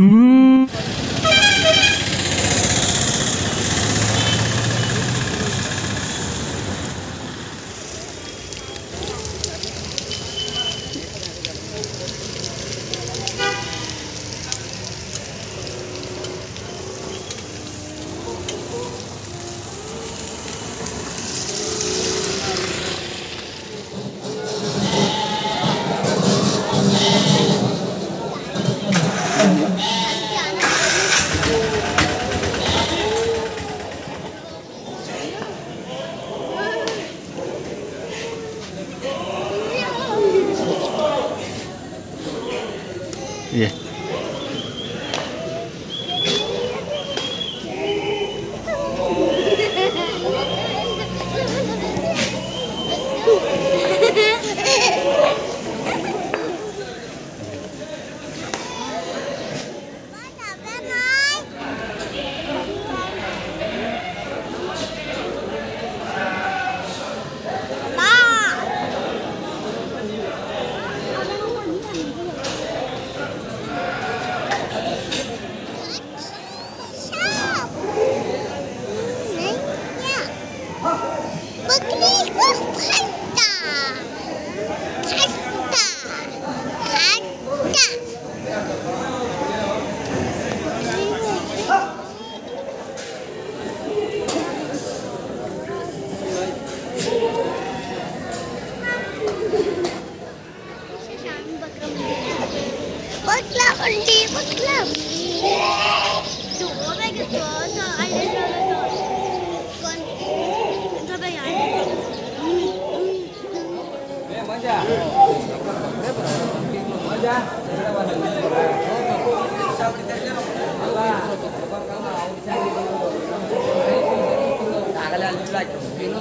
Mm. 谢谢 ಆಗಲೇ ಅಲ್ಲಿ ಬಿಡಾಕಿ ಇನ್ನೂ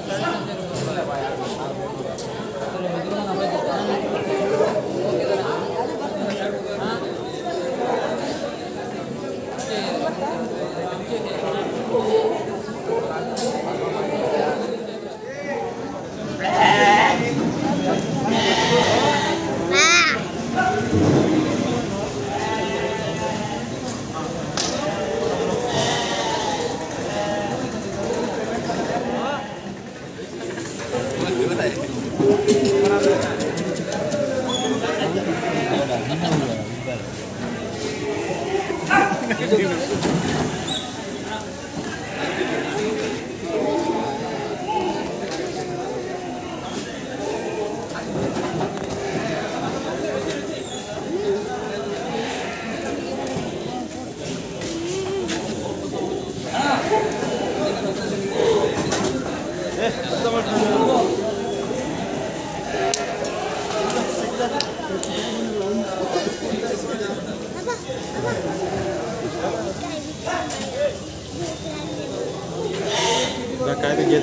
रखा है तो ये